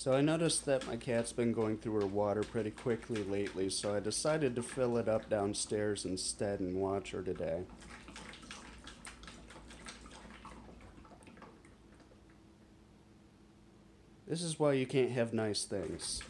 So I noticed that my cat's been going through her water pretty quickly lately, so I decided to fill it up downstairs instead and watch her today. This is why you can't have nice things.